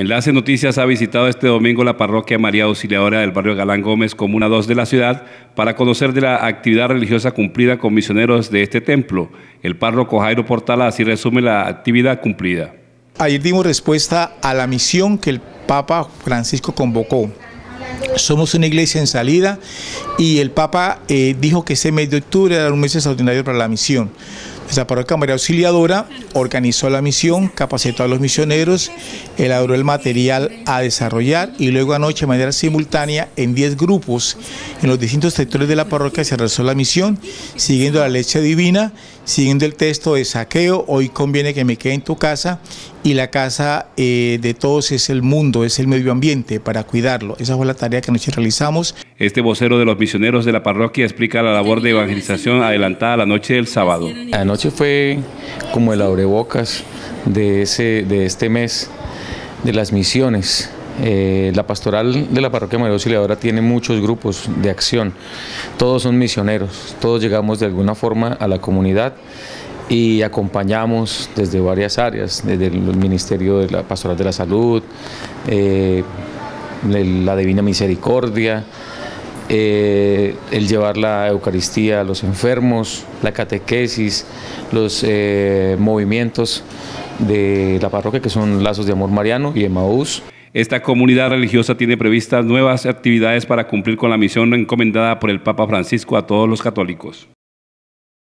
Enlace Noticias ha visitado este domingo la parroquia María Auxiliadora del barrio Galán Gómez, Comuna 2 de la ciudad, para conocer de la actividad religiosa cumplida con misioneros de este templo. El párroco Jairo Portala así resume la actividad cumplida. Ayer dimos respuesta a la misión que el Papa Francisco convocó. Somos una iglesia en salida y el Papa eh, dijo que ese mes de octubre era un mes extraordinario para la misión. Nuestra parroquia María Auxiliadora organizó la misión, capacitó a los misioneros, elaboró el material a desarrollar y luego anoche de manera simultánea en 10 grupos en los distintos sectores de la parroquia se realizó la misión siguiendo la leche divina, siguiendo el texto de saqueo, hoy conviene que me quede en tu casa y la casa eh, de todos es el mundo, es el medio ambiente para cuidarlo. Esa fue la tarea que anoche realizamos. Este vocero de los misioneros de la parroquia explica la labor de evangelización adelantada la noche del sábado. Anoche fue como el abrebocas de, ese, de este mes de las misiones. Eh, la pastoral de la parroquia María Auxiliadora tiene muchos grupos de acción, todos son misioneros, todos llegamos de alguna forma a la comunidad y acompañamos desde varias áreas, desde el Ministerio de la Pastoral de la Salud, eh, la Divina Misericordia, eh, el llevar la Eucaristía a los enfermos, la catequesis, los eh, movimientos de la parroquia que son Lazos de Amor Mariano y Emaús. Esta comunidad religiosa tiene previstas nuevas actividades para cumplir con la misión encomendada por el Papa Francisco a todos los católicos.